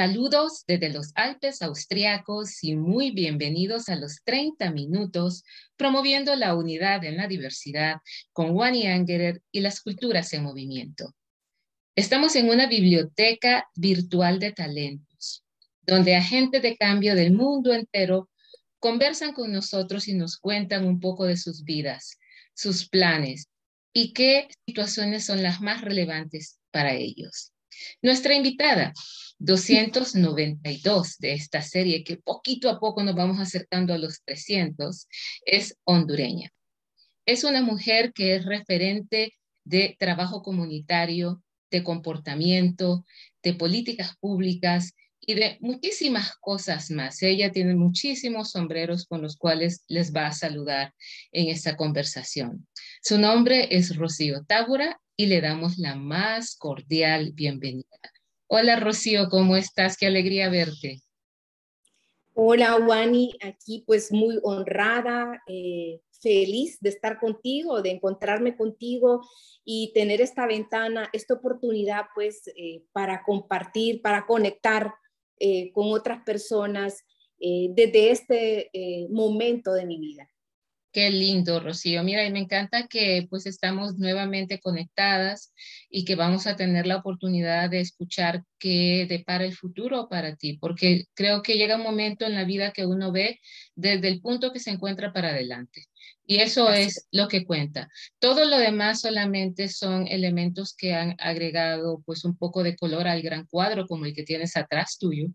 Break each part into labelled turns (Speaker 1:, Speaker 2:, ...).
Speaker 1: Saludos desde los Alpes austriacos y muy bienvenidos a los 30 minutos promoviendo la unidad en la diversidad con Wani Angerer y las culturas en movimiento. Estamos en una biblioteca virtual de talentos, donde agentes de cambio del mundo entero conversan con nosotros y nos cuentan un poco de sus vidas, sus planes y qué situaciones son las más relevantes para ellos. Nuestra invitada 292 de esta serie, que poquito a poco nos vamos acercando a los 300, es hondureña. Es una mujer que es referente de trabajo comunitario, de comportamiento, de políticas públicas y de muchísimas cosas más. Ella tiene muchísimos sombreros con los cuales les va a saludar en esta conversación. Su nombre es Rocío Tábora y le damos la más cordial bienvenida. Hola Rocío, ¿cómo estás? Qué alegría verte.
Speaker 2: Hola Wani, aquí pues muy honrada, eh, feliz de estar contigo, de encontrarme contigo y tener esta ventana, esta oportunidad pues eh, para compartir, para conectar eh, con otras personas desde este momento de mi vida.
Speaker 1: Qué lindo, Rocío. Mira, y me encanta que pues estamos nuevamente conectadas y que vamos a tener la oportunidad de escuchar qué depara el futuro para ti, porque creo que llega un momento en la vida que uno ve desde el punto que se encuentra para adelante. Y eso es lo que cuenta. Todo lo demás solamente son elementos que han agregado pues un poco de color al gran cuadro como el que tienes atrás tuyo.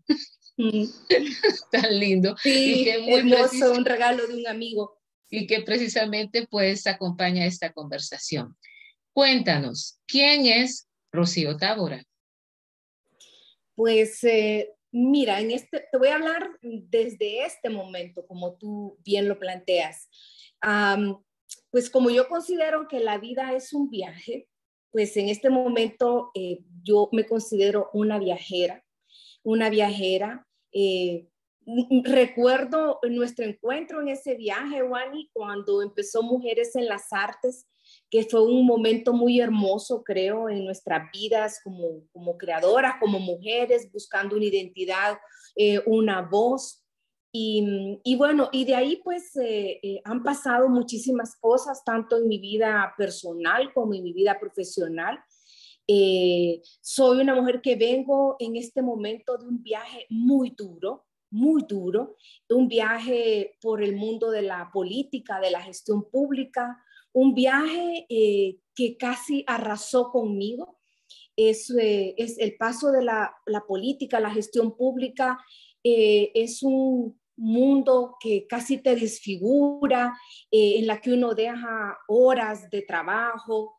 Speaker 1: Mm. Tan lindo.
Speaker 2: Sí, y muy hermoso, un regalo de un amigo
Speaker 1: y que precisamente pues acompaña esta conversación. Cuéntanos, ¿quién es Rocío Tábora?
Speaker 2: Pues eh, mira, en este, te voy a hablar desde este momento, como tú bien lo planteas. pues como yo considero que la vida es un viaje, pues en este momento eh, yo me considero una viajera, una viajera eh, recuerdo nuestro encuentro en ese viaje, Wani, cuando empezó Mujeres en las Artes, que fue un momento muy hermoso, creo, en nuestras vidas como, como creadoras, como mujeres, buscando una identidad, eh, una voz. Y, y, bueno, y de ahí pues eh, eh, han pasado muchísimas cosas, tanto en mi vida personal como en mi vida profesional. soy una mujer que vengo en este momento de un viaje muy duro, muy duro, un viaje por el mundo de la política, de la gestión pública, un viaje eh, que casi arrasó conmigo. Es, eh, es el paso de la, la, política, la gestión pública, eh, es un mundo que casi te desfigura, en la que uno deja horas de trabajo,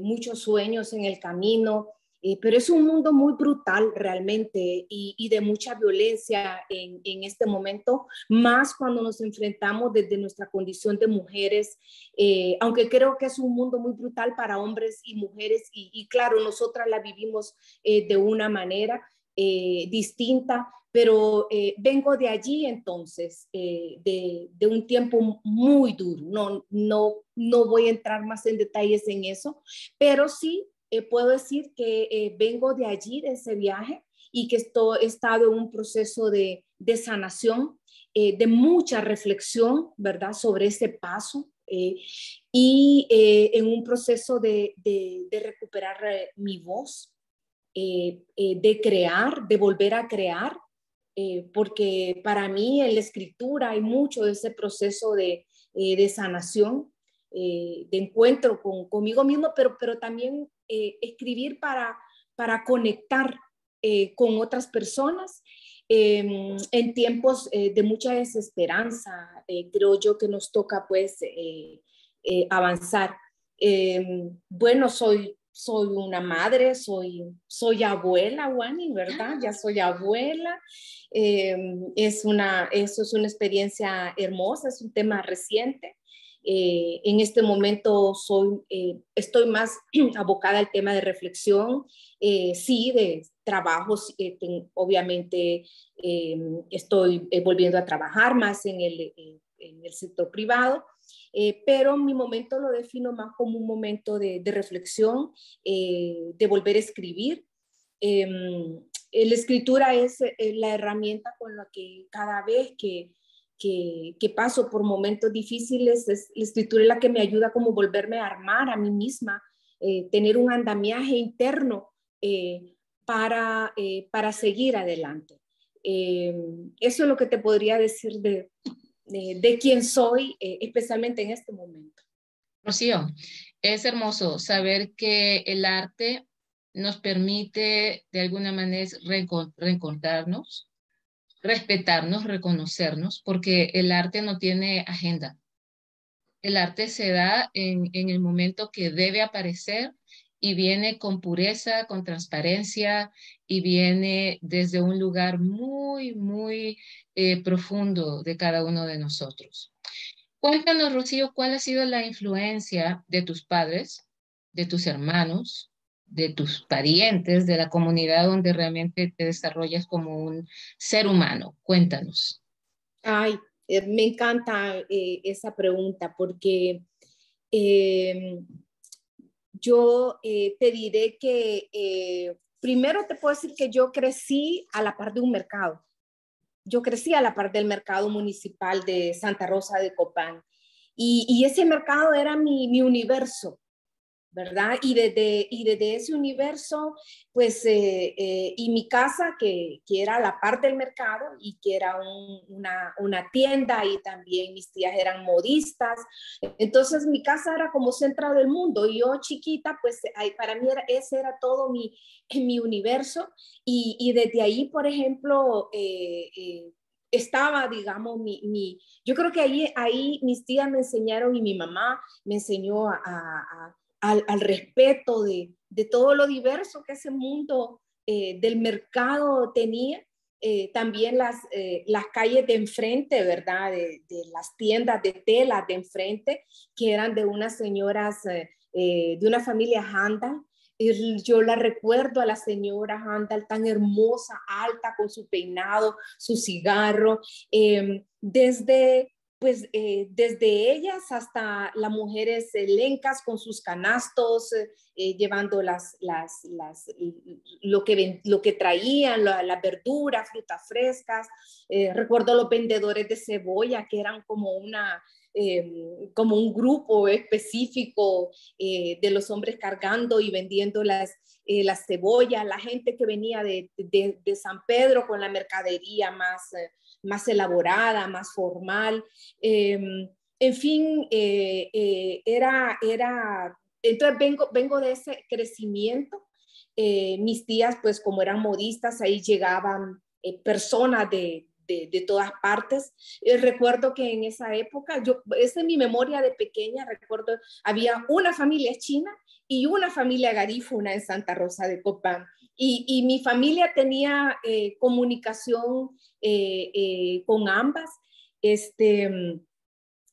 Speaker 2: muchos sueños en el camino, eh, pero es un mundo muy brutal realmente y, de mucha violencia en, este momento, más cuando nos enfrentamos desde nuestra condición de mujeres, eh, aunque creo que es un mundo muy brutal para hombres y mujeres y, claro, nosotras la vivimos eh, de una manera distinta, pero vengo de allí entonces, de, de, un tiempo muy duro. No, no, no voy a entrar más en detalles en eso, pero sí eh, puedo decir que eh, vengo de allí, de ese viaje, y que estoy, he estado en un proceso de, de sanación, eh, de mucha reflexión, ¿verdad?, sobre ese paso. y en un proceso de, de, de recuperar mi voz, de crear, de volver a crear, porque para mí en la escritura hay mucho de ese proceso de, de sanación, de encuentro con, conmigo mismo, pero, pero también eh, escribir para, para conectar eh, con otras personas. Em, en tiempos eh, de mucha desesperanza, creo yo que nos toca pues avanzar. Em, bueno, soy, soy una madre, soy, soy abuela, Wani, ¿verdad? Ya soy abuela. Em, es una, eso es una experiencia hermosa, es un tema reciente. Eh, en este momento soy, eh, estoy más abocada al tema de reflexión, eh, sí, de trabajos, obviamente estoy volviendo a trabajar más en el, en el sector privado, pero mi momento lo defino más como un momento de, de reflexión, de volver a escribir. Em, la escritura es la herramienta con la que cada vez que, que, que, paso por momentos difíciles, es, la escritura es la que me ayuda como volverme a armar a mí misma, tener un andamiaje interno para, para seguir adelante. eso es lo que te podría decir de, de, quién soy, especialmente en este momento.
Speaker 1: Rocío, es hermoso saber que el arte nos permite de alguna manera reencontrarnos, respetarnos, reconocernos, porque el arte no tiene agenda. El arte se da en, el momento que debe aparecer y viene con pureza, con transparencia y viene desde un lugar muy, muy eh, profundo de cada uno de nosotros. Cuéntanos, Rocío, ¿cuál ha sido la influencia de tus padres, de tus hermanos, de tus parientes, de la comunidad donde realmente te desarrollas como un ser humano? Cuéntanos.
Speaker 2: Ay, eh, me encanta eh, esa pregunta porque em, yo eh, te diré que primero te puedo decir que yo crecí a la par de un mercado yo crecí a la parte del mercado municipal de Santa Rosa de Copán y, ese mercado era mi, mi, universo, ¿verdad? Y desde, y desde ese universo, pues, eh, eh, y mi casa, que, que, era la parte del mercado y que era una, una, tienda y también mis tías eran modistas, entonces mi casa era como centro del mundo y yo chiquita, pues para mí era, ese era todo mi, mi universo y, y desde ahí, por ejemplo, eh, estaba, digamos, mi, mi, yo creo que ahí, ahí mis tías me enseñaron y mi mamá me enseñó a, al, al, respeto de, de, todo lo diverso que ese mundo eh, del mercado tenía. Eh, también las, eh, las calles de enfrente, ¿verdad? De, las tiendas de tela de enfrente, que eran de unas señoras, de una familia Handal, yo la recuerdo a la señora Handal tan hermosa, alta, con su peinado, su cigarro, em, desde pues eh, desde ellas hasta las mujeres lencas con sus canastos, eh, llevando las, las, las, lo, que, lo que traían, las la verduras, frutas frescas. Eh, recuerdo los vendedores de cebolla, que eran como una, como un grupo específico eh, de los hombres cargando y vendiendo las, eh, las cebollas, la gente que venía de, de, San Pedro con la mercadería más, eh, más elaborada, más formal. Em, en fin, era, era, entonces vengo, vengo de ese crecimiento. mis tías, pues como eran modistas, ahí llegaban personas de, de, todas partes. Eh, recuerdo que en esa época, yo, es mi memoria de pequeña, recuerdo, había una familia china y una familia garífuna en Santa Rosa de Copán. Y, mi familia tenía eh, comunicación eh, con ambas. Este,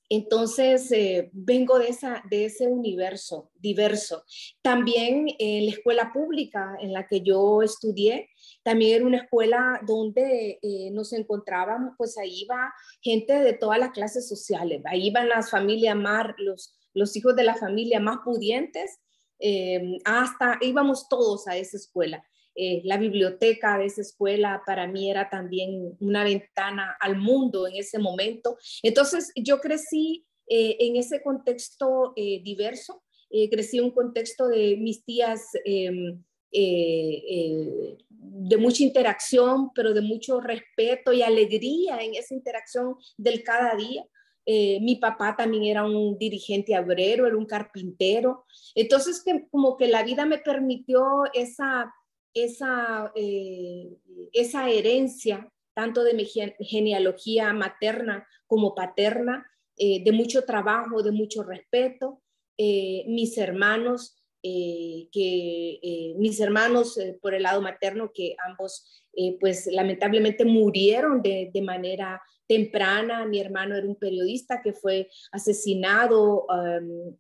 Speaker 2: entonces, vengo de, esa, de ese universo diverso. También en la escuela pública en la que yo estudié, también era una escuela donde eh, nos encontrábamos, pues ahí iba gente de todas las clases sociales, ahí iban las familias más, los, los hijos de la familia más pudientes, eh, hasta íbamos todos a esa escuela. Eh, la biblioteca de esa escuela para mí era también una ventana al mundo en ese momento. Entonces yo crecí en ese contexto diverso, crecí en un contexto de mis tías em, de mucha interacción, pero de mucho respeto y alegría en esa interacción del cada día. Eh, mi papá también era un dirigente obrero, era un carpintero. Entonces, que, como que la vida me permitió esa, esa, eh, esa herencia, tanto de mi genealogía materna como paterna, eh, de mucho trabajo, de mucho respeto. mis hermanos eh, que eh, mis hermanos eh, por el lado materno, que ambos pues lamentablemente murieron de, manera temprana. Mi hermano era un periodista que fue asesinado um,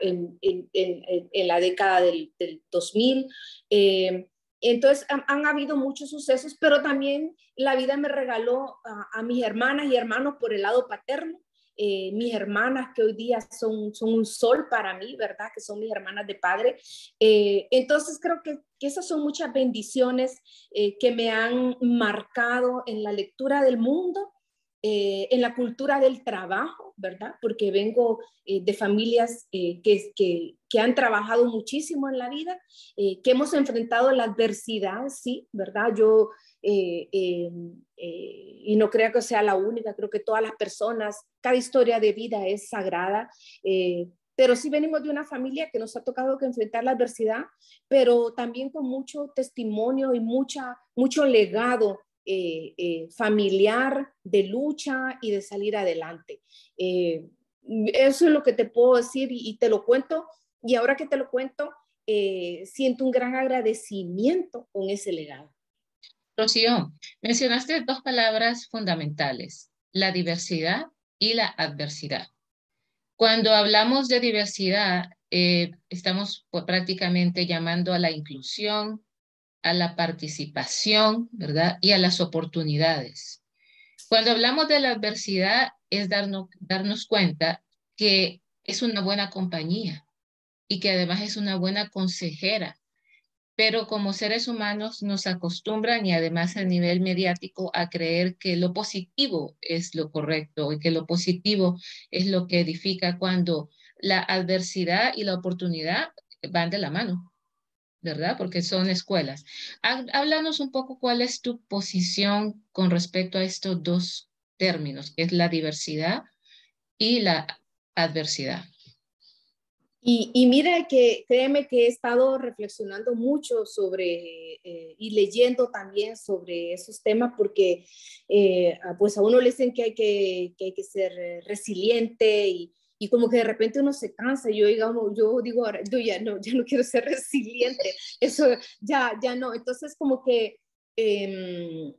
Speaker 2: en, la década del, del 2000. entonces han, han, habido muchos sucesos, pero también la vida me regaló a, a mis hermanas y hermanos por el lado paterno eh, mis hermanas que hoy día son, son un sol para mí, ¿verdad? Que son mis hermanas de padre. Eh, entonces creo que, esas son muchas bendiciones eh, que me han marcado en la lectura del mundo. en la cultura del trabajo, ¿verdad? Porque vengo de familias que, que, que, han trabajado muchísimo en la vida, que hemos enfrentado la adversidad, sí, ¿verdad? Yo eh, em, eh, y no creo que sea la única, creo que todas las personas, cada historia de vida es sagrada, eh, pero sí venimos de una familia que nos ha tocado que enfrentar la adversidad, pero también con mucho testimonio y mucha, mucho legado familiar de lucha y de salir adelante. eso es lo que te puedo decir y, te lo cuento, y ahora que te lo cuento, siento un gran agradecimiento con ese legado.
Speaker 1: Mencionaste dos palabras fundamentales, la diversidad y la adversidad. Cuando hablamos de diversidad, eh, estamos prácticamente llamando a la inclusión, a la participación, ¿verdad? Y a las oportunidades. Cuando hablamos de la adversidad, es darnos, darnos cuenta que es una buena compañía y que además es una buena consejera pero como seres humanos nos acostumbran y además a nivel mediático a creer que lo positivo es lo correcto y que lo positivo es lo que edifica cuando la adversidad y la oportunidad van de la mano, ¿verdad? Porque son escuelas. Háblanos un poco cuál es tu posición con respecto a estos dos términos, que es la diversidad y la adversidad.
Speaker 2: Y, mira que créeme que he estado reflexionando mucho sobre eh, y leyendo también sobre esos temas porque eh, pues a uno le dicen que hay que, que hay que ser eh, resiliente y, y, como que de repente uno se cansa. Yo, digamos, yo digo, yo ya no, ya no quiero ser resiliente, eso ya, ya no. Entonces como que em,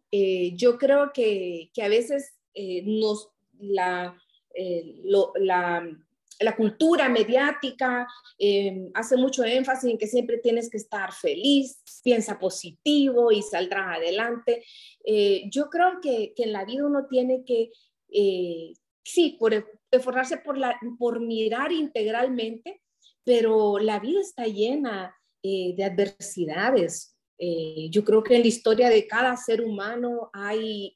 Speaker 2: yo creo que, que a veces nos, la, lo, la la cultura mediática em, hace mucho énfasis en que siempre tienes que estar feliz, piensa positivo y saldrás adelante. Eh, yo creo que, en la vida uno tiene que, eh, sí, por esforzarse por, la, por mirar integralmente, pero la vida está llena eh, de adversidades. yo creo que en la historia de cada ser humano hay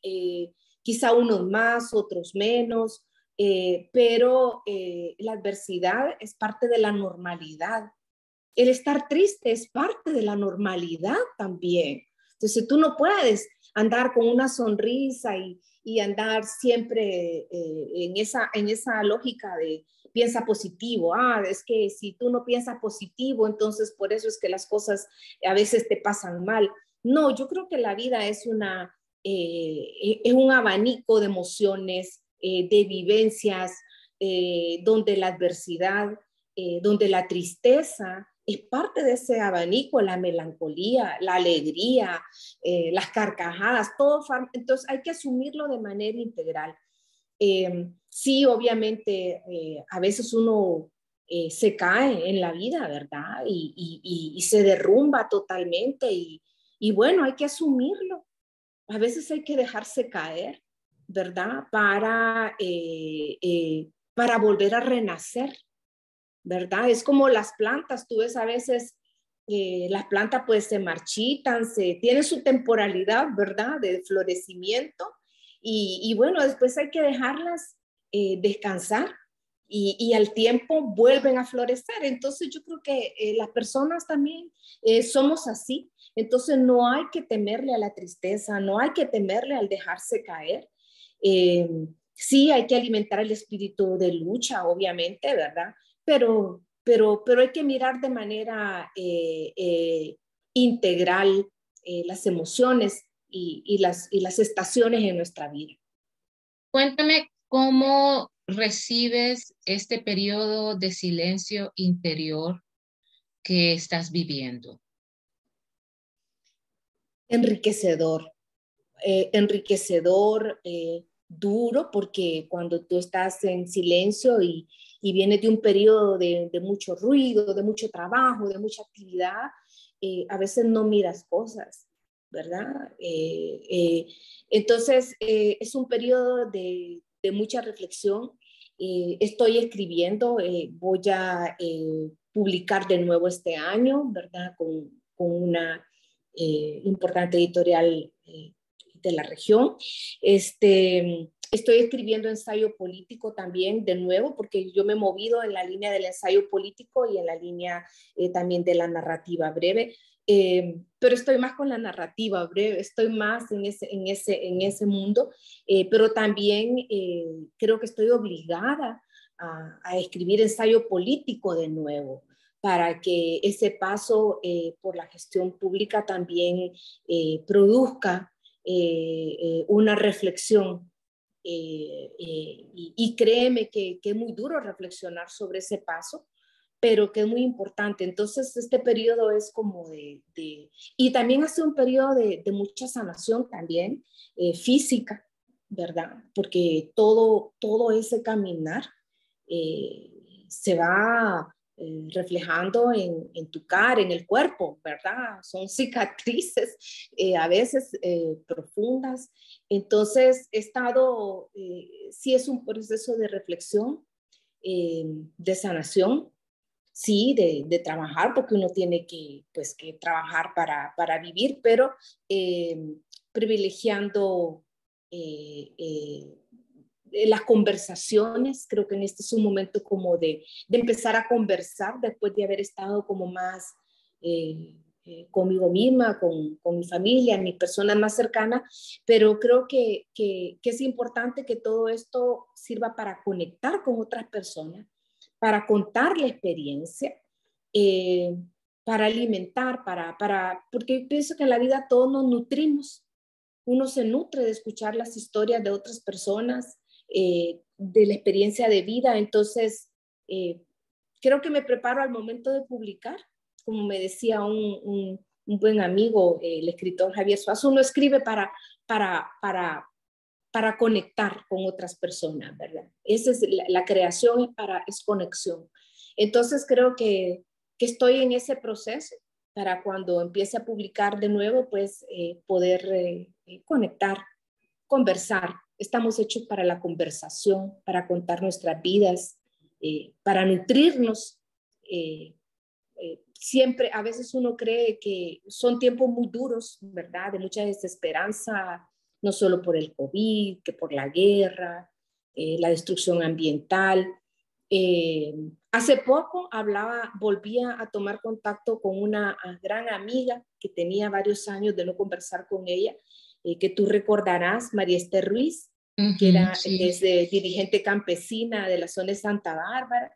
Speaker 2: quizá unos más, otros menos, eh, pero eh, la adversidad es parte de la normalidad. El estar triste es parte de la normalidad también. Entonces tú no puedes andar con una sonrisa y, y andar siempre eh, en, esa, en esa lógica de piensa positivo. Ah, es que si tú no piensas positivo, entonces por eso es que las cosas a veces te pasan mal. No, yo creo que la vida es, una, es un abanico de emociones, eh, de vivencias eh, donde la adversidad, eh, donde la tristeza es parte de ese abanico, la melancolía, la alegría, las carcajadas, todo. Entonces hay que asumirlo de manera integral. sí, obviamente, a veces uno se cae en la vida, ¿verdad? Y, se derrumba totalmente y, y, bueno, hay que asumirlo. A veces hay que dejarse caer. ¿Verdad? Para, eh, eh, para volver a renacer, ¿verdad? Es como las plantas, tú ves a veces eh, las plantas pues se marchitan, se, tienen su temporalidad, ¿verdad? De florecimiento y, bueno, después hay que dejarlas descansar y, y, al tiempo vuelven a florecer. Entonces yo creo que las personas también somos así. Entonces no hay que temerle a la tristeza, no hay que temerle al dejarse caer. Eh, sí, hay que alimentar el espíritu de lucha, obviamente, ¿verdad? Pero, pero, pero hay que mirar de manera eh, eh, integral las emociones y, y, las, y las estaciones en nuestra vida.
Speaker 1: Cuéntame cómo recibes este periodo de silencio interior que estás viviendo.
Speaker 2: Enriquecedor, enriquecedor, duro porque cuando tú estás en silencio y, y vienes de un periodo de, mucho ruido, de mucho trabajo, de mucha actividad, eh, a veces no miras cosas, ¿verdad? Eh, eh, entonces es un periodo de, mucha reflexión estoy escribiendo, voy a publicar de nuevo este año, ¿verdad? Con, con una importante editorial de la región. Este, estoy escribiendo ensayo político también de nuevo, porque yo me he movido en la línea del ensayo político y en la línea también de la narrativa breve. Eh, pero estoy más con la narrativa breve, estoy más en ese, en ese, en ese mundo, eh, pero también eh, creo que estoy obligada a, escribir ensayo político de nuevo para que ese paso por la gestión pública también produzca una reflexión. Y, y, créeme que, es muy duro reflexionar sobre ese paso, pero que es muy importante. Entonces, este periodo es como de, y también hace un periodo de, mucha sanación también, eh, física, ¿verdad? Porque todo, todo ese caminar eh, se va eh, reflejando en, tu cara, en el cuerpo, ¿verdad? Son cicatrices a veces profundas. Entonces, he estado, sí es un proceso de reflexión, de sanación, sí, de, trabajar, porque uno tiene que, pues, que trabajar para, para vivir, pero eh, privilegiando eh, eh, las conversaciones, creo que en este es un momento como de, de empezar a conversar después de haber estado como más conmigo misma, con, con, mi familia, mis personas más cercanas, pero creo que, que, que es importante que todo esto sirva para conectar con otras personas, para contar la experiencia, eh, para alimentar, para, para, porque pienso que en la vida todos nos nutrimos. Uno se nutre de escuchar las historias de otras personas, eh, de la experiencia de vida. Entonces, eh, creo que me preparo al momento de publicar. Como me decía un, un, buen amigo, el escritor Javier Suazo, uno escribe para, para, para, para conectar con otras personas, ¿verdad? Esa es la, creación para, es conexión. Entonces creo que, que, estoy en ese proceso para cuando empiece a publicar de nuevo, pues eh, poder eh, eh, conectar, conversar. Estamos hechos para la conversación, para contar nuestras vidas, para nutrirnos. siempre, a veces uno cree que son tiempos muy duros, ¿verdad? De mucha desesperanza, no solo por el COVID, que por la guerra, eh, la destrucción ambiental. Eh, hace poco hablaba, volvía a tomar contacto con una gran amiga que tenía varios años de no conversar con ella, eh, que tú recordarás, María Esther Ruiz, que era desde dirigente campesina de la zona de Santa Bárbara.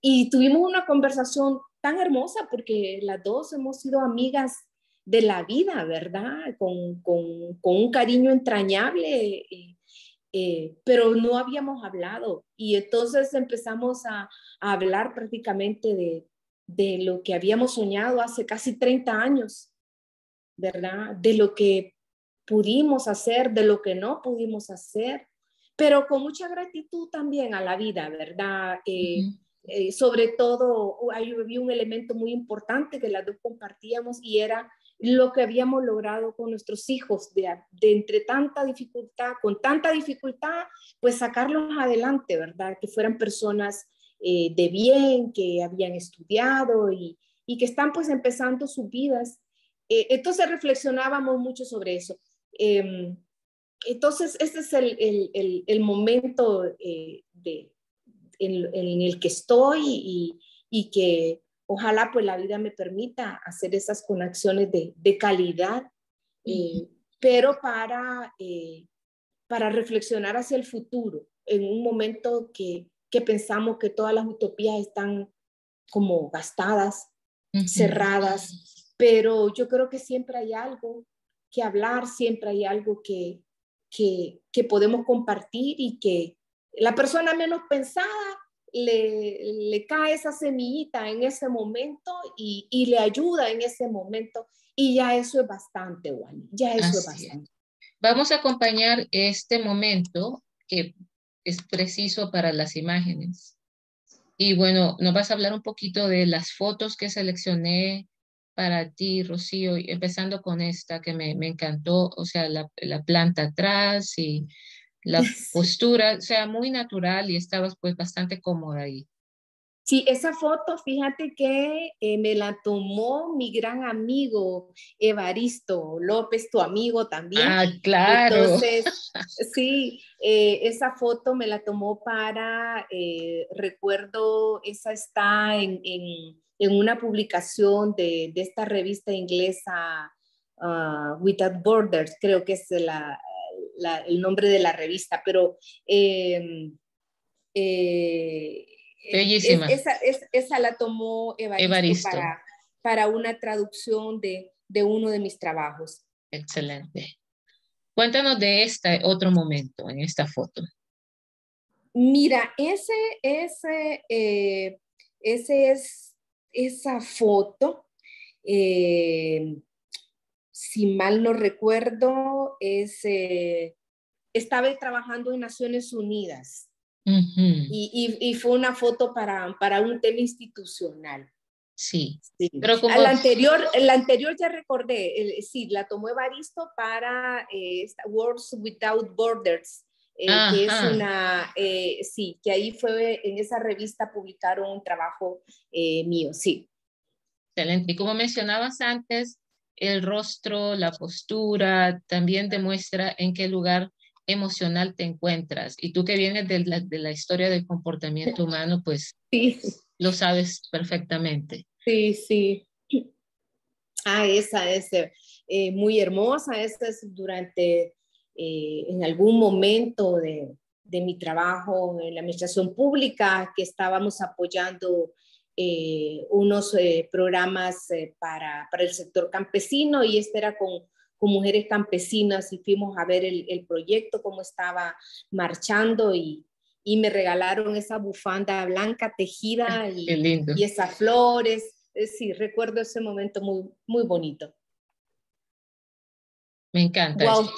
Speaker 2: Y tuvimos una conversación tan hermosa porque las dos hemos sido amigas de la vida, ¿verdad? Con, con, con un cariño entrañable, eh, eh, pero no habíamos hablado. Y entonces empezamos a, a hablar prácticamente de, de, lo que habíamos soñado hace casi 30 años, ¿verdad? De lo que pudimos hacer, de lo que no pudimos hacer, pero con mucha gratitud también a la vida, ¿verdad? Eh, sobre todo, había un elemento muy importante que las dos compartíamos y era lo que habíamos logrado con nuestros hijos, de, entre tanta dificultad, con tanta dificultad, pues sacarlos adelante, ¿verdad? Que fueran personas eh, de bien, que habían estudiado y, que están pues empezando sus vidas. Eh, entonces reflexionábamos mucho sobre eso. Em, entonces, este es el, momento eh, de, en, el que estoy y, y que ojalá pues la vida me permita hacer esas conexiones de, de calidad, eh, pero para, eh, para reflexionar hacia el futuro, en un momento que, que pensamos que todas las utopías están como gastadas, cerradas, pero yo creo que siempre hay algo que hablar, siempre hay algo que, que, que podemos compartir y que la persona menos pensada le, cae esa semillita en ese momento y, le ayuda en ese momento. Y ya eso es bastante, Juan. Ya eso es bastante.
Speaker 1: Vamos a acompañar este momento que es preciso para las imágenes. Y bueno, nos vas a hablar un poquito de las fotos que seleccioné para ti, Rocío, empezando con esta que me, encantó, o sea, la, la planta atrás y la postura, o sea, muy natural y estabas pues bastante cómoda ahí.
Speaker 2: Sí, esa foto, fíjate que eh, me la tomó mi gran amigo Evaristo López, tu amigo también.
Speaker 1: Ah, claro.
Speaker 2: Entonces, sí, eh, esa foto me la tomó para, eh, recuerdo, esa está en, en, en una publicación de, de, esta revista inglesa uh, Without Borders, creo que es la, la, el nombre de la revista, pero... Eh,
Speaker 1: Bellísima.
Speaker 2: esa, esa, la tomó Evaristo, Para, para, una traducción de, de uno de mis trabajos.
Speaker 1: Excelente. Cuéntanos de este otro momento en esta foto.
Speaker 2: Mira, ese, ese, eh, ese es esa foto. Eh, si mal no recuerdo, es, eh, estaba trabajando en Naciones Unidas y, y, fue una foto para, para un tema institucional.
Speaker 1: Sí.
Speaker 2: Pero como... la, anterior, la anterior ya recordé, sí, la tomó Evaristo para eh, Words Without Borders, eh, que es una, eh, sí, que ahí fue, en esa revista publicaron un trabajo mío, sí.
Speaker 1: Excelente. Y como mencionabas antes, el rostro, la postura, también demuestra en qué lugar emocional te encuentras. Y tú que vienes de la, de la historia del comportamiento humano, pues sí. lo sabes perfectamente.
Speaker 2: Sí, sí. Ah, esa es eh, muy hermosa. Esa es durante, eh, en algún momento de, de, mi trabajo en la administración pública, que estábamos apoyando eh, unos programas para, para el sector campesino y este era con con mujeres campesinas y fuimos a ver el, el proyecto, cómo estaba marchando y, y, me regalaron esa bufanda blanca tejida y, y esas flores. Sí, recuerdo ese momento muy, muy bonito.
Speaker 1: Me encanta.
Speaker 2: Wow.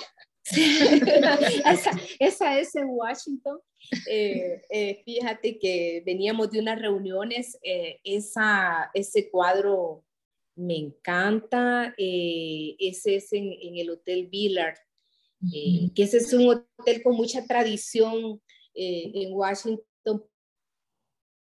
Speaker 2: esa, esa, es en Washington. Eh, eh, fíjate que veníamos de unas reuniones, eh, esa, ese cuadro me encanta. Ese es en, el Hotel Villard, que ese es un hotel con mucha tradición en Washington,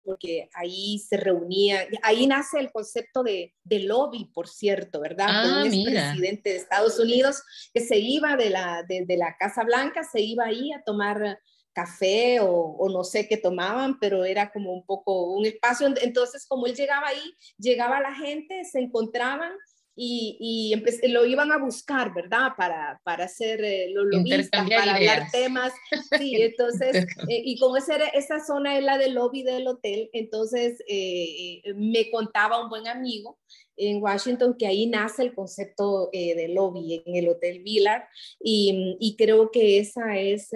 Speaker 2: porque ahí se reunía, ahí nace el concepto de, de lobby, por cierto, ¿verdad?
Speaker 1: Ah,
Speaker 2: un
Speaker 1: mira.
Speaker 2: presidente de Estados Unidos que se iba de la, de, de la Casa Blanca, se iba ahí a tomar café o, no sé qué tomaban, pero era como un poco un espacio. Entonces, como él llegaba ahí, llegaba la gente, se encontraban y, y lo iban a buscar, ¿verdad? Para, para hacer eh, los lobistas, para hablar temas. Sí, entonces, eh, y como esa, esa zona es la del lobby del hotel, entonces eh, me contaba un buen amigo en Washington que ahí nace el concepto de lobby en el Hotel Villard y, y creo que esa es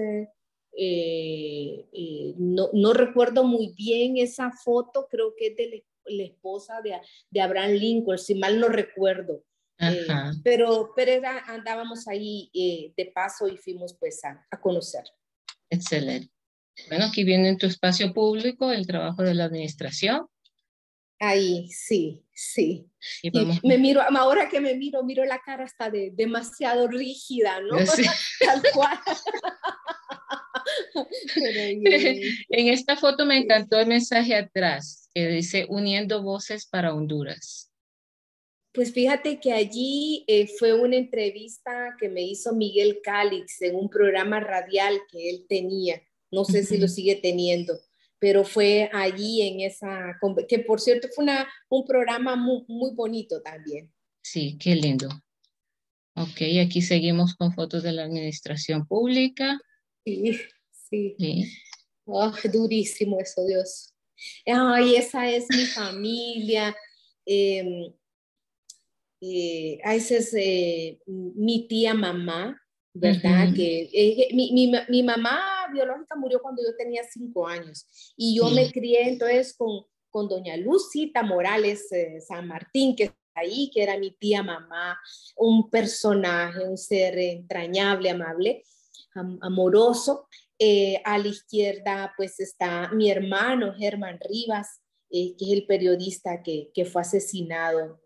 Speaker 2: eh, eh, no, no, recuerdo muy bien esa foto, creo que es de la, esposa de, de, Abraham Lincoln, si mal no recuerdo. Eh, pero pero andábamos ahí de paso y fuimos pues a, a, conocer.
Speaker 1: Excelente. Bueno, aquí viene en tu espacio público el trabajo de la administración.
Speaker 2: Ahí, sí, sí. Y, me miro, ahora que me miro, miro la cara hasta de demasiado rígida, ¿no? Tal cual.
Speaker 1: en esta foto me encantó el mensaje atrás, que dice uniendo voces para Honduras.
Speaker 2: Pues fíjate que allí eh, fue una entrevista que me hizo Miguel Calix en un programa radial que él tenía. No sé si lo sigue teniendo, pero fue allí en esa, que por cierto fue una, un programa muy, muy bonito también.
Speaker 1: Sí, qué lindo. Ok, aquí seguimos con fotos de la administración pública.
Speaker 2: Sí. Sí. Oh, durísimo eso, Dios. Ay, esa es mi familia. Eh, eh, esa es eh, mi tía mamá, ¿verdad? que eh, mi, mi, mi, mamá biológica murió cuando yo tenía cinco años y yo me crié entonces con, con doña Lucita Morales San Martín, que ahí, que era mi tía mamá, un personaje, un ser entrañable, amable, amoroso. Eh, a la izquierda pues está mi hermano Germán Rivas, eh, que es el periodista que, que fue asesinado.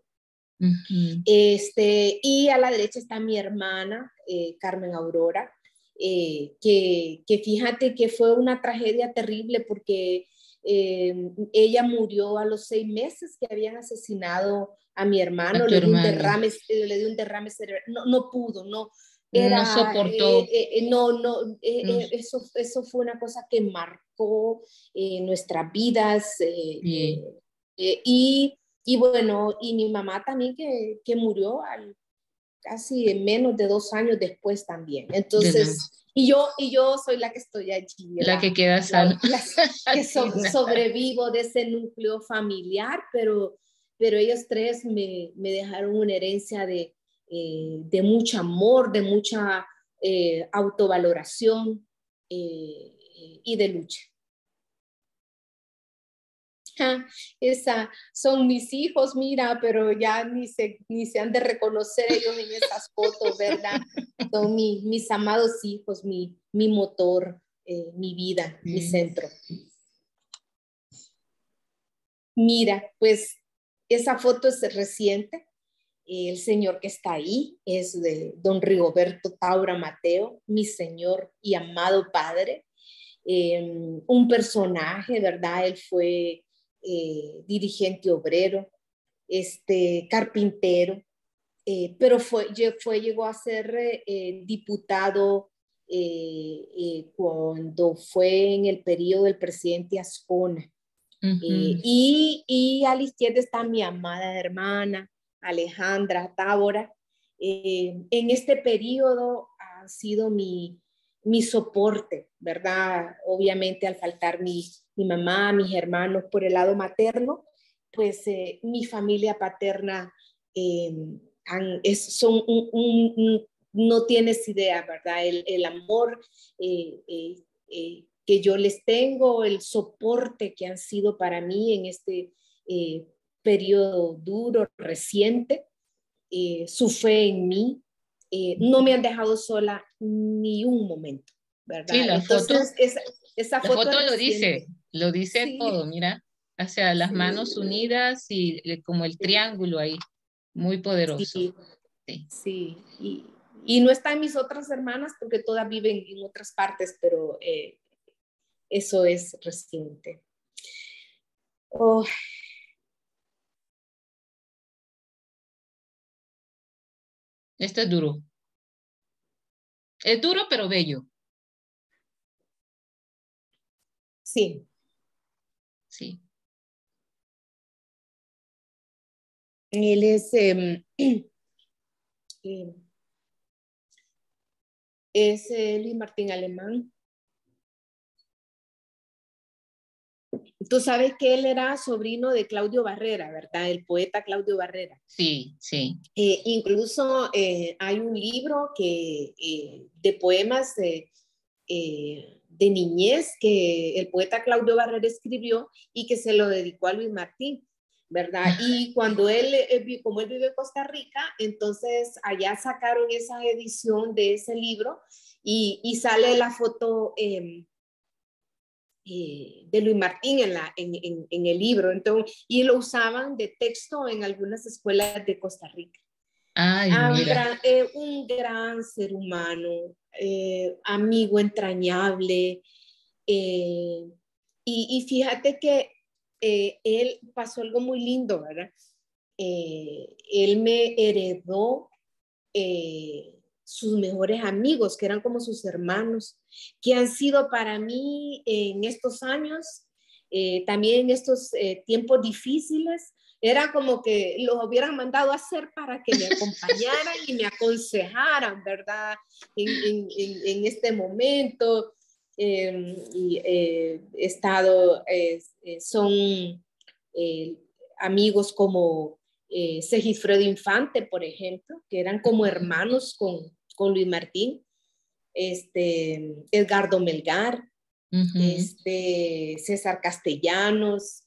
Speaker 2: este, y a la derecha está mi hermana eh, Carmen Aurora. que, que, fíjate que fue una tragedia terrible porque ella murió a los seis meses que habían asesinado a mi hermano, le dio, un derrame, le dio un derrame cerebral, no, no pudo, no,
Speaker 1: era, no soportó.
Speaker 2: Eh, eh, no, no, eh, Eso, eso fue una cosa que marcó nuestras vidas. y, y, bueno, y mi mamá también que, que murió al, casi menos de dos años después también. Entonces, y yo, y yo soy la que estoy allí.
Speaker 1: La, que queda salva.
Speaker 2: que sobrevivo de ese núcleo familiar, pero, pero ellos tres me, me dejaron una herencia de, eh, de mucho amor, de mucha eh, autovaloración eh, y de lucha. esa, son mis hijos, mira, pero ya ni se, ni se han de reconocer ellos en esas fotos, ¿verdad? Son mis amados hijos, mi, mi motor, mi vida, mi centro. Mira, pues esa foto es reciente, el señor que está ahí es de don Rigoberto Taura Mateo, mi señor y amado padre. Em, un personaje, ¿verdad? Él fue eh, dirigente obrero, este, carpintero, eh, pero fue, fue, llegó a ser eh, diputado cuando fue en el periodo del presidente Ascona. y, y a la izquierda está mi amada hermana, Alejandra, Tábora, eh, en este periodo ha sido mi, mi soporte, ¿verdad? Obviamente al faltar mi, mi, mamá, mis hermanos por el lado materno, pues eh, mi familia paterna em, es, son no tienes idea, ¿verdad? El, el amor eh, que yo les tengo, el soporte que han sido para mí en este periodo duro, reciente, eh, su fe en mí, eh, no me han dejado sola ni un momento, ¿verdad?
Speaker 1: Sí, la foto, esa, foto, lo dice, lo dice todo, mira, hacia las manos unidas y eh, como el triángulo ahí, muy poderoso.
Speaker 2: Sí, sí. Y, y, no están mis otras hermanas porque todas viven en otras partes, pero eso es reciente. Oh,
Speaker 1: Este es duro. Es duro, pero bello.
Speaker 2: Sí.
Speaker 1: Sí.
Speaker 2: Él es, em, em, es Luis Martín Alemán. Tú sabes que él era sobrino de Claudio Barrera, ¿verdad? El poeta Claudio Barrera.
Speaker 1: Sí, sí.
Speaker 2: Eh, incluso eh, hay un libro que, eh, de poemas de, de niñez que el poeta Claudio Barrera escribió y que se lo dedicó a Luis Martín. ¿verdad? Y cuando él, como él vive en Costa Rica, entonces allá sacaron esa edición de ese libro y, y sale la foto em, eh, de Luis Martín en, la, en, en, el libro, entonces, y lo usaban de texto en algunas escuelas de Costa Rica.
Speaker 1: Ay, ah,
Speaker 2: un, gran, eh, un, gran, ser humano, eh, amigo entrañable, y, y, fíjate que él pasó algo muy lindo, ¿verdad? él me heredó sus mejores amigos, que eran como sus hermanos, que han sido para mí en estos años, eh, también en estos eh, tiempos difíciles, era como que los hubieran mandado a hacer para que me acompañaran y me aconsejaran, ¿verdad? En, este momento. Em, eh, he estado, son amigos como eh, Segifredo Infante, por ejemplo, que eran como hermanos con, con Luis Martín, este, Edgardo Melgar, este, César Castellanos,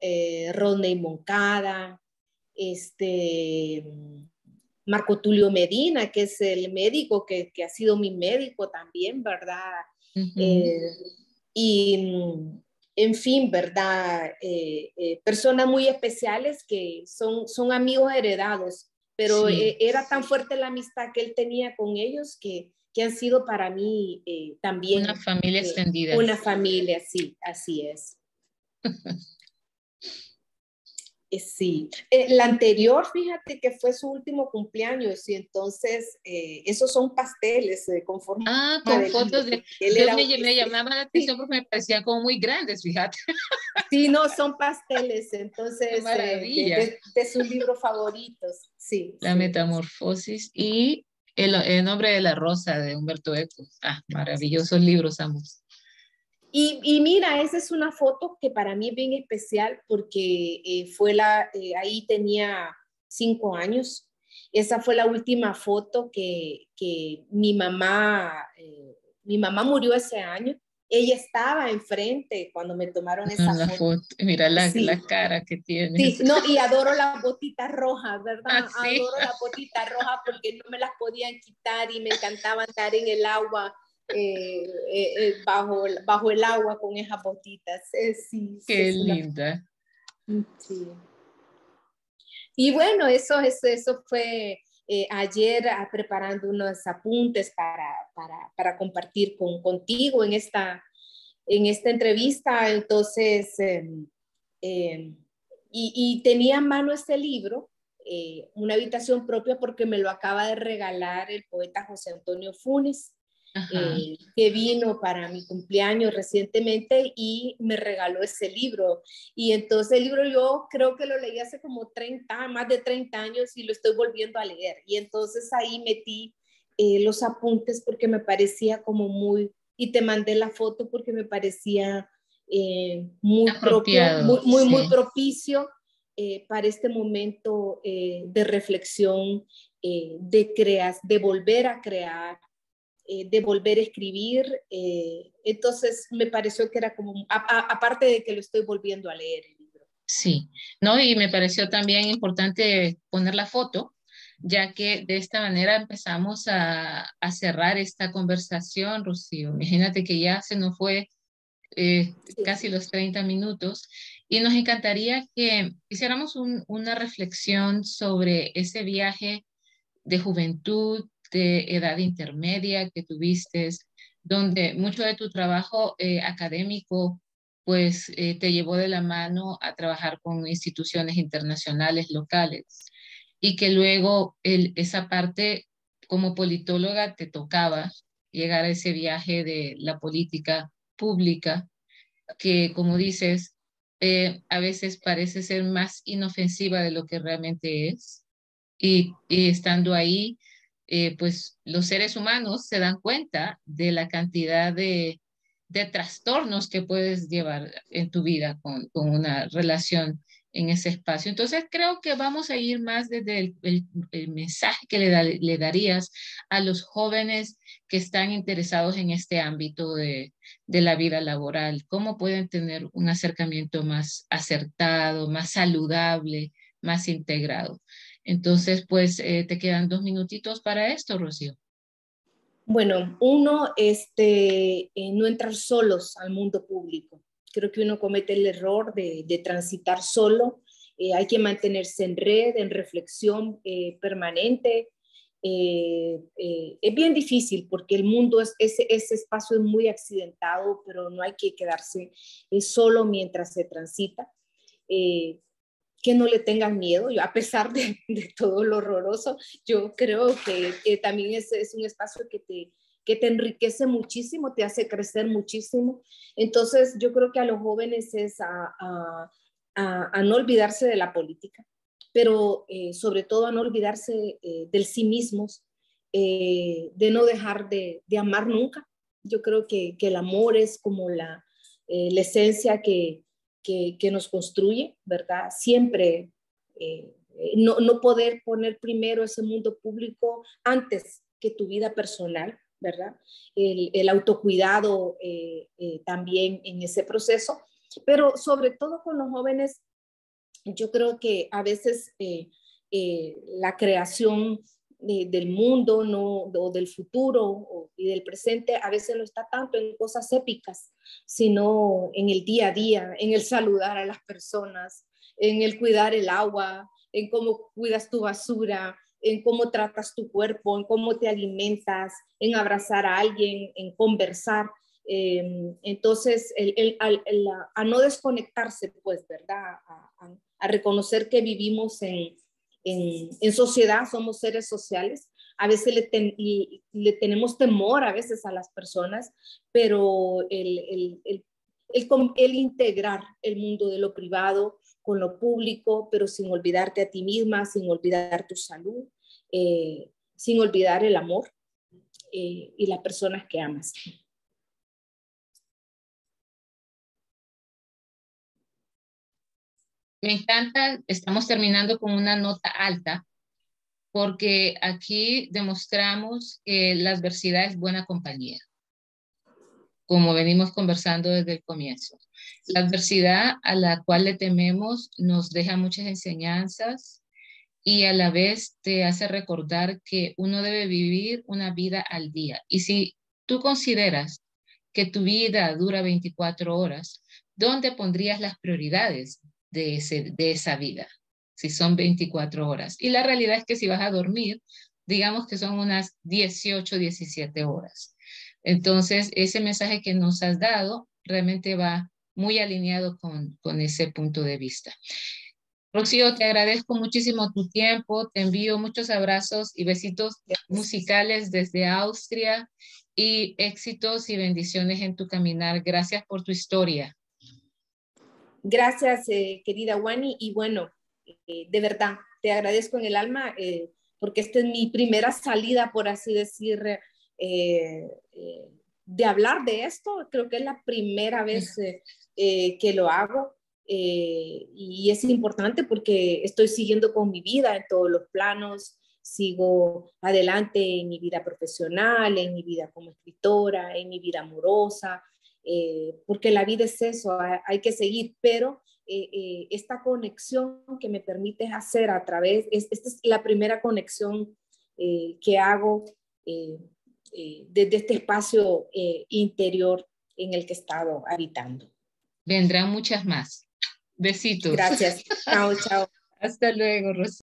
Speaker 2: eh, Rodney Moncada, este, Marco Tulio Medina, que es el médico que, que ha sido mi médico también, ¿verdad? Eh, y en fin, ¿verdad? Eh, eh, personas muy especiales que son, son amigos heredados, pero eh, era tan fuerte la amistad que él tenía con ellos que, que han sido para mí también...
Speaker 1: Una familia extendida.
Speaker 2: Una familia, sí, así es. Eh, sí, la anterior, fíjate que fue su último cumpleaños y entonces esos son pasteles con forma
Speaker 1: Ah, con fotos de... Él yo me, me, llamaba la atención porque me parecían como muy grandes, fíjate.
Speaker 2: Sí, no, son pasteles, entonces de, de, sus libros favoritos, sí.
Speaker 1: La metamorfosis y el, nombre de la rosa de Humberto Eco. Ah, maravillosos libros ambos.
Speaker 2: Y, y, mira, esa es una foto que para mí es bien especial porque eh, fue la, eh, ahí tenía cinco años. Esa fue la última foto que, que mi mamá, eh, mi mamá murió ese año ella estaba enfrente cuando me tomaron esa foto.
Speaker 1: Mira la, la, cara que tiene.
Speaker 2: Sí, no, y adoro las botitas rojas, ¿verdad? Ah, adoro las botitas rojas porque no me las podían quitar y me encantaba estar en el agua, eh, eh, eh, bajo, bajo el agua con esas botitas. sí,
Speaker 1: Qué linda.
Speaker 2: Sí. Y bueno, eso, eso, eso fue eh, ayer ah, preparando unos apuntes para, para, para compartir con, contigo en esta, en esta entrevista. Entonces, em, em, y, y, tenía en mano este libro, eh, una habitación propia, porque me lo acaba de regalar el poeta José Antonio Funes. Eh, que vino para mi cumpleaños recientemente y me regaló ese libro. Y entonces el libro yo creo que lo leí hace como 30, más de 30 años y lo estoy volviendo a leer. Y entonces ahí metí eh, los apuntes porque me parecía como muy, y te mandé la foto porque me parecía eh, muy propio, muy, muy, propicio para este momento de reflexión, de creas, de volver a crear, eh, de volver a escribir. Eh, entonces me pareció que era como, aparte de que lo estoy volviendo a leer el libro.
Speaker 1: Sí, ¿no? Y me pareció también importante poner la foto, ya que de esta manera empezamos a, a cerrar esta conversación, Rocío. Imagínate que ya se nos fue eh, casi los 30 minutos y nos encantaría que hiciéramos una reflexión sobre ese viaje de juventud, de edad intermedia que tuviste, donde mucho de tu trabajo eh, académico pues eh, te llevó de la mano a trabajar con instituciones internacionales locales y que luego esa parte como politóloga te tocaba llegar a ese viaje de la política pública que como dices eh, a veces parece ser más inofensiva de lo que realmente es y, y estando ahí eh, pues los seres humanos se dan cuenta de la cantidad de, trastornos que puedes llevar en tu vida con, una relación en ese espacio. Entonces creo que vamos a ir más desde el, mensaje que le, darías a los jóvenes que están interesados en este ámbito de, de, la vida laboral, cómo pueden tener un acercamiento más acertado, más saludable, más integrado. Entonces, pues eh, te quedan dos minutitos para esto, Rocío.
Speaker 2: Bueno, uno, este, eh, no entrar solos al mundo público. Creo que uno comete el error de, transitar solo. Eh, hay que mantenerse en red, en reflexión permanente. es bien difícil porque el mundo, es, ese espacio es muy accidentado, pero no hay que quedarse solo mientras se transita que no le tengan miedo, yo a pesar de, todo lo horroroso, yo creo que, también es, un espacio que te, que te enriquece muchísimo, te hace crecer muchísimo. Entonces, yo creo que a los jóvenes es a, a, no olvidarse de la política, pero eh, sobre todo a no olvidarse eh, del sí mismos, eh, de no dejar de, de, amar nunca. Yo creo que, que el amor es como la, la esencia que, que, nos construye, ¿verdad? Siempre eh, no, no, poder poner primero ese mundo público antes que tu vida personal, ¿verdad? El, el autocuidado eh, eh, también en ese proceso, pero sobre todo con los jóvenes, yo creo que a veces la creación del mundo no, o del futuro y del presente a veces no está tanto en cosas épicas, sino en el día a día, en el saludar a las personas, en el cuidar el agua, en cómo cuidas tu basura, en cómo tratas tu cuerpo, en cómo te alimentas, en abrazar a alguien, en conversar. Em, entonces, a no desconectarse, pues, ¿verdad? A, reconocer que vivimos en, en, sociedad, somos seres sociales. A veces le, le, tenemos temor a veces a las personas, pero el, el, el, integrar el mundo de lo privado con lo público, pero sin olvidarte a ti misma, sin olvidar tu salud, eh, sin olvidar el amor eh, y las personas que amas.
Speaker 1: Me encanta, estamos terminando con una nota alta, porque aquí demostramos que la adversidad es buena compañía como venimos conversando desde el comienzo. La adversidad a la cual le tememos nos deja muchas enseñanzas y a la vez te hace recordar que uno debe vivir una vida al día. Y si tú consideras que tu vida dura 24 horas, ¿dónde pondrías las prioridades de, ese, de esa vida? Si son 24 horas. Y la realidad es que si vas a dormir, digamos que son unas 18, 17 horas. Entonces, ese mensaje que nos has dado realmente va muy alineado con, con ese punto de vista. Rocío, te agradezco muchísimo tu tiempo, te envío muchos abrazos y besitos musicales desde Austria y éxitos y bendiciones en tu caminar. Gracias por tu historia.
Speaker 2: Gracias, eh, querida Wani, y bueno, eh, de verdad, te agradezco en el alma eh, porque esta es mi primera salida, por así decir, de hablar de esto. Creo que es la primera vez que lo hago y es importante porque estoy siguiendo con mi vida en todos los planos, sigo adelante en mi vida profesional, en mi vida como escritora, en mi vida amorosa, porque la vida es eso, hay, que seguir, pero esta conexión que me permite hacer a través, esta es la primera conexión que hago eh, desde este espacio eh, interior en el que he estado habitando.
Speaker 1: Vendrán muchas más. Besitos.
Speaker 2: Gracias. Chao, chao.
Speaker 1: Hasta luego, Rosy.